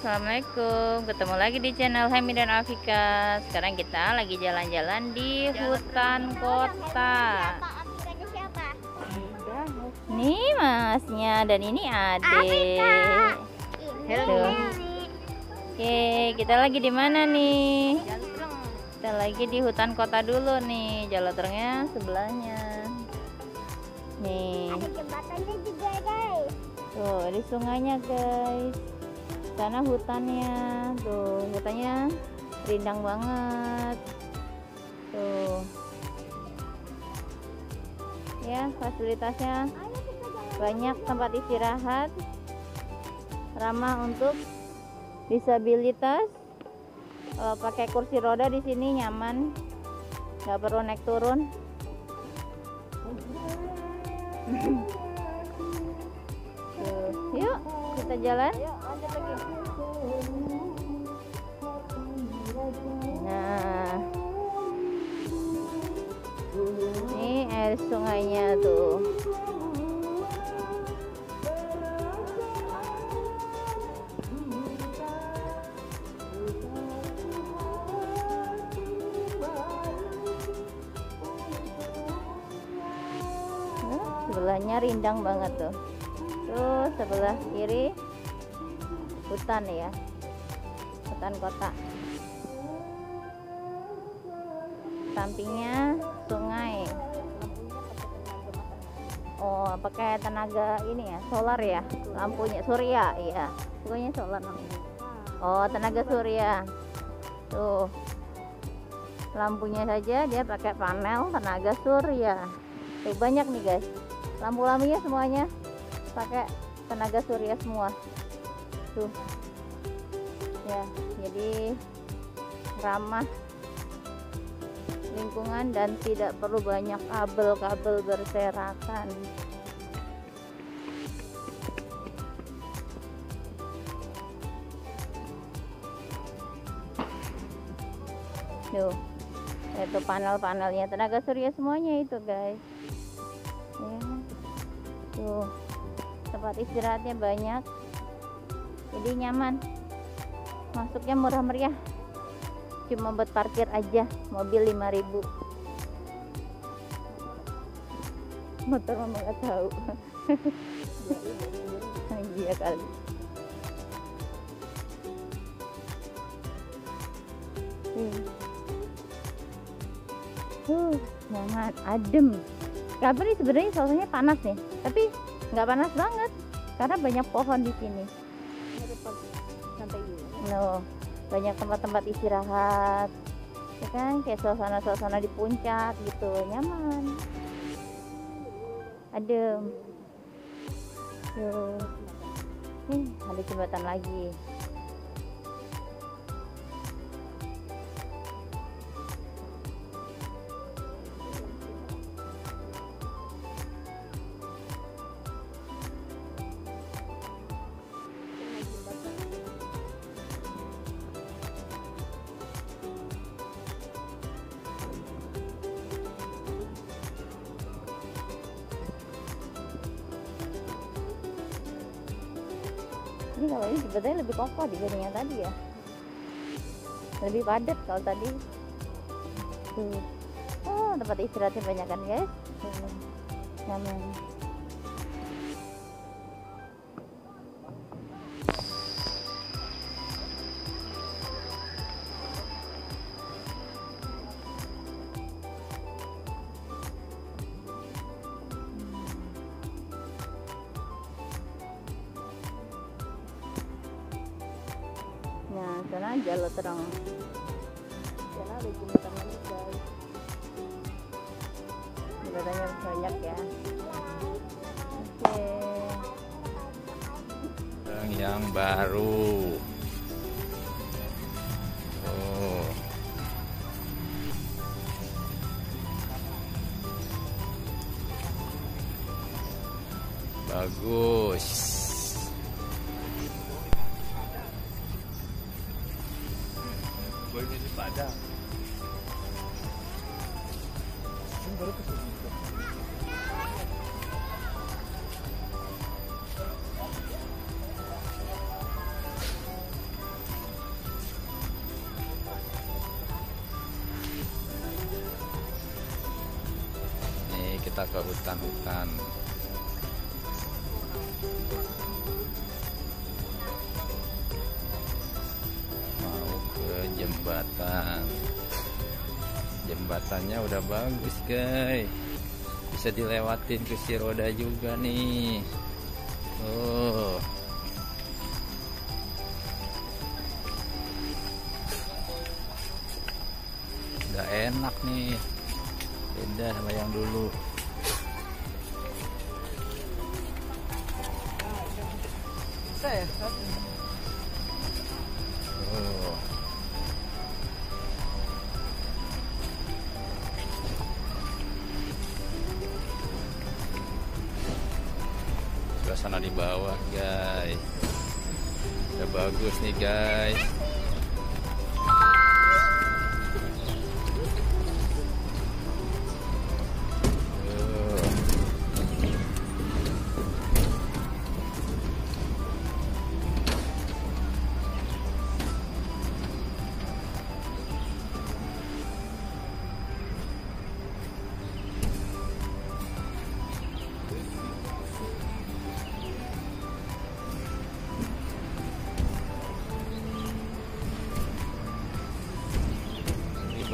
Assalamualaikum. Ketemu lagi di channel Hemi dan Afika Sekarang kita lagi jalan-jalan di hutan kota. Nih masnya. Dan ini adek Halo. Oke kita lagi di mana nih? Kita lagi di hutan kota dulu nih. Jalaternya sebelahnya. Nih. Ada jembatannya juga guys. Tuh di sungainya guys sana hutannya tuh hutannya rindang banget. Tuh. Ya fasilitasnya banyak tempat istirahat ramah untuk disabilitas. Kalau pakai kursi roda di sini nyaman nggak perlu naik turun tuh yuk kita jalan Nah, ini air sungainya tuh. Sebelahnya rindang banget tuh. Tuh sebelah kiri hutan ya, hutan kota. sampingnya sungai. Oh pakai tenaga ini ya solar ya. Lampunya surya iya. Pokoknya solar namanya. Oh tenaga surya. Tuh. Lampunya saja dia pakai panel tenaga surya. Tuh banyak nih guys. Lampu-lampunya semuanya pakai tenaga surya semua tuh ya jadi ramah lingkungan dan tidak perlu banyak kabel-kabel berserakan. Tuh, itu panel-panelnya tenaga surya semuanya itu guys. Ya. Tuh, tempat istirahatnya banyak, jadi nyaman. Masuknya murah meriah. Cuma buat parkir aja mobil 5000 motor mama nggak tahu. Iya kali. Uh nyaman. Adem. Kabar ini sebenarnya suasananya panas nih tapi nggak panas banget karena banyak pohon di sini. No banyak tempat-tempat istirahat. Ya kan? Kayak suasana-suasana di puncak gitu nyaman. Adem. Tuh nih ada jembatan lagi ini kalau ini sebetulnya lebih kokoh dibanding yang tadi ya. Lebih padat kalau tadi. Tuh. Oh tempat istirahatnya banyak kan guys? Tuh. nyaman Sana jalur terang. Jembatan lagi guys. Jembatannya banyak ya. Oke. Yang yang baru. Oh. Bagus. Wisata ke hutan-hutan. Mau ke jembatan. Jembatannya udah bagus, guys. Bisa dilewatin kursi roda juga nih. Oh. Udah enak nih. Beda sama yang dulu. Oh. Suasana di bawah, guys. Udah bagus nih, guys.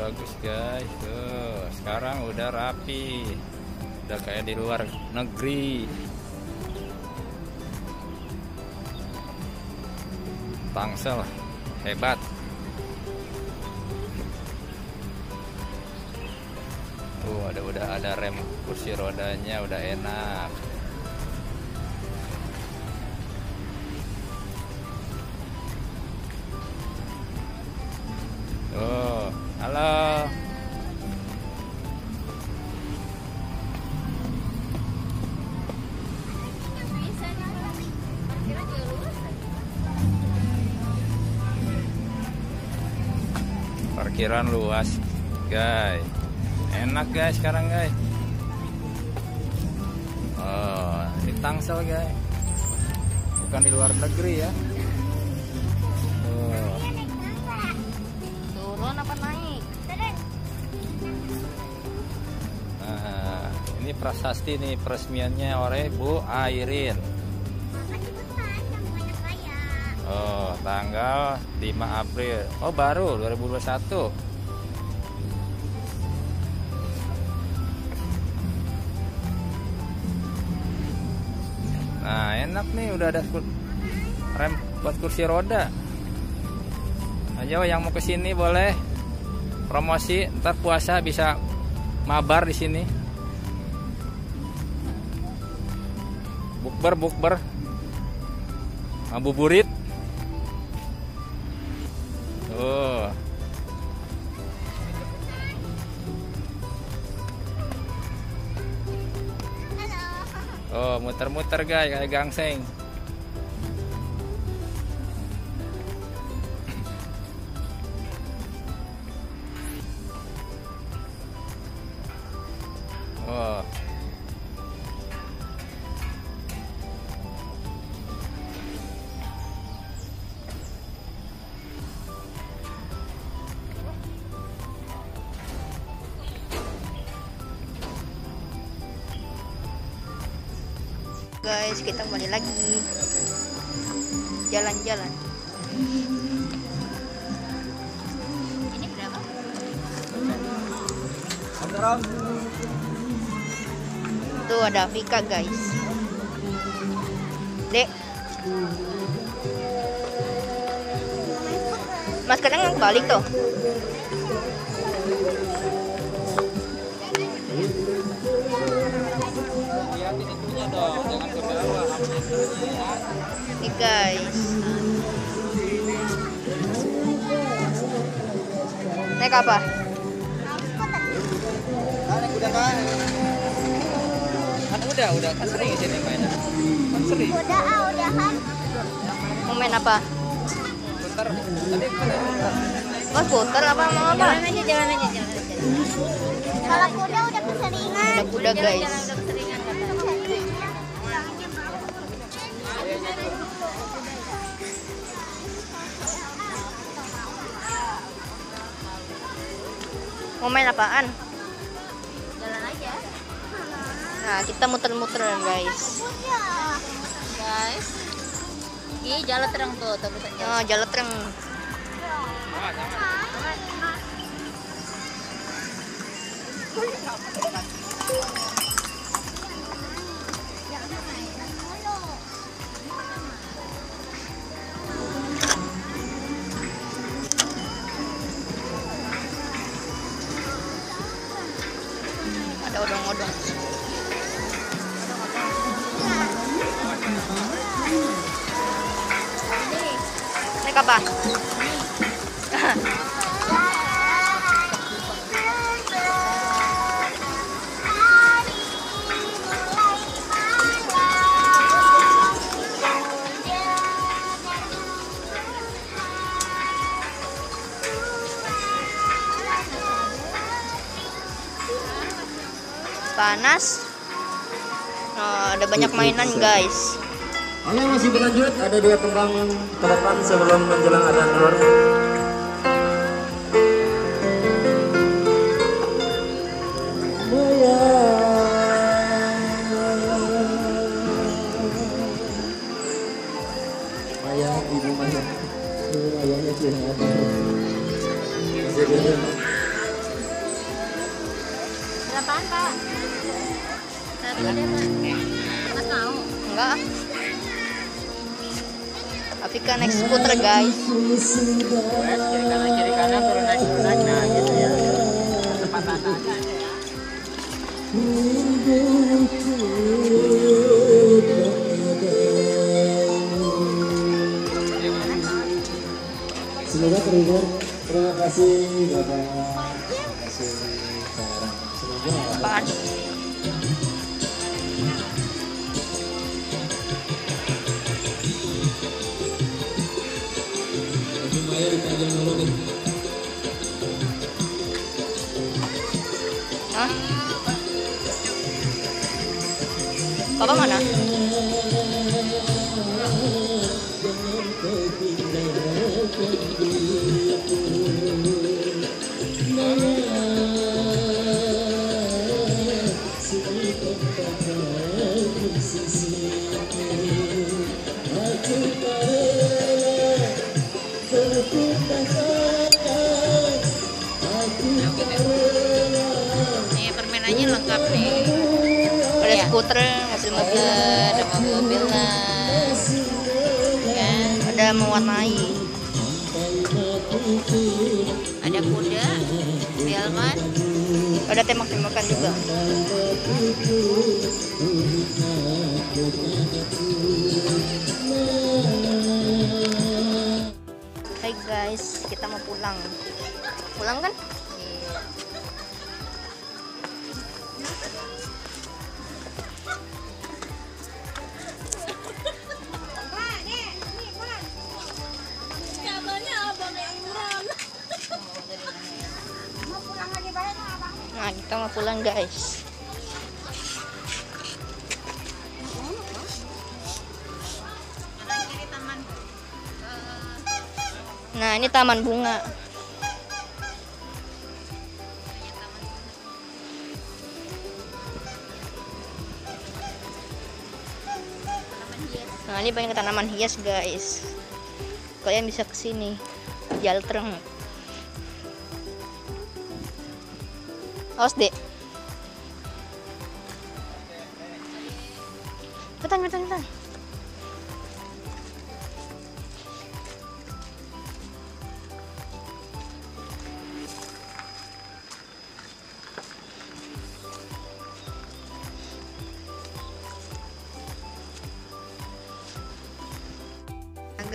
Bagus guys. Tuh sekarang udah rapi. Udah kayak di luar negeri. Tangsel hebat. Tuh ada udah ada rem kursi rodanya udah enak. Tuh parkiran luas guys. Enak guys sekarang guys. Oh di Tangsel guys. Bukan di luar negeri ya. Oh. Turun apa naik? Nah, ini prasasti nih peresmiannya oleh Bu Airin Oh, tanggal 5 April. Oh, baru 2021. Nah, enak nih udah ada rem buat kursi roda. Ayo yang mau ke sini boleh promosi, ntar puasa bisa mabar di sini. Bukber, bukber. Ngabuburit. Oh, muter-muter guys kayak gangseng. Guys, kita kembali lagi jalan-jalan. Ini berapa? Tuh ada Vika guys. Dek. Mas kadang yang balik tuh. Nih guys. Naik apa? Kan udah, udah kan sering di sini mainnya. Kan sering. Udah ah, udah kan. Mau main apa? Bentar, tadi kan Mau skuter apa mau apa? Jalan aja, jalan aja, jalan aja. Kalau kuda udah keseringan. Ada kuda guys. Mau main apaan? Jalan aja. Nah, kita muter-muter guys. Guys. Ih, jalan terang tuh, tulisannya. Oh, jalan terang. Odong-odong. Naik apa? Panas. Nah, ada banyak mainan guys. Oke masih berlanjut ada dua kembang ke depan sebelum menjelang adzan zuhur. Maya, ibu Maya, Maya Berapaan, Pak? Satu ada, Pak. Mas mau? Enggak. Tapi kan naik skuter guys. kiri kanan kiri kanan turun naik turun naik nah gitu ya kecepatan Semoga terhibur. Terima kasih Bapak. Terima kasih. Semoga Apaan? Ibu Maya dipanjang dulu nih. Hah? Ada Iya. skuter, mobil-mobil, Ada mobil-mobilan. Kan? ada mewarnai. Ada kuda, delman, Ada tembak-tembakan juga. Hai guys, kita mau pulang. Pulang kan? Guys. Nah, ini taman bunga. Nah, ini banyak tanaman hias, guys. Kalian bisa ke sini. Jaltreng. Awas, Dek.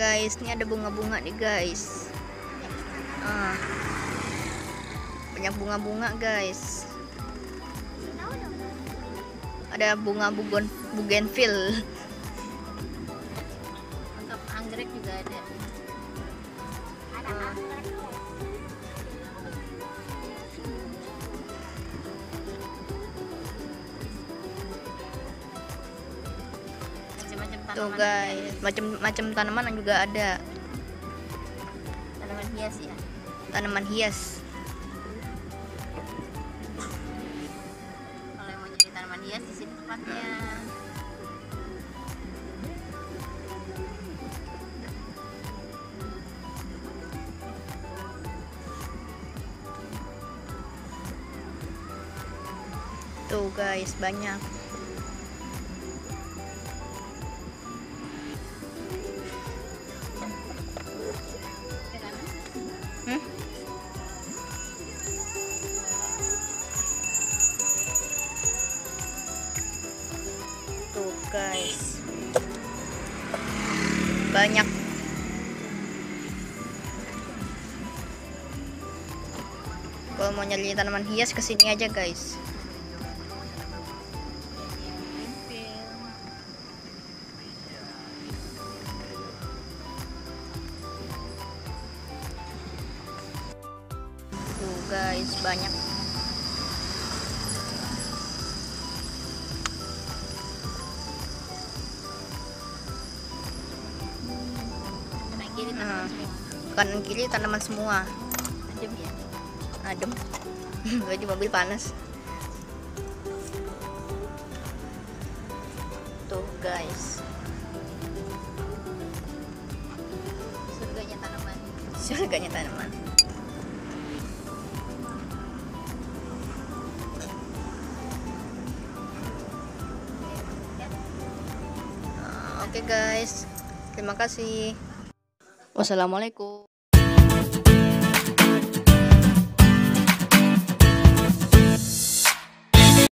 Guys, ini ada bunga-bunga nih, guys. Ah. Banyak bunga-bunga, guys. Ada bunga bugon bougainville. Tuh, guys. Macam-macam tanaman juga ada. Tanaman hias ya. Tanaman hias. Kalau yang mau jadi tanaman hias di sini tempatnya Tuh guys, banyak. Kalau mau nyari tanaman hias ke sini aja guys. Tuh guys, banyak. Nah, kanan kiri tanaman semua. Adem di mobil panas. Tuh guys, surganya tanaman surganya tanaman. Oke guys, terima kasih. Wassalamualaikum.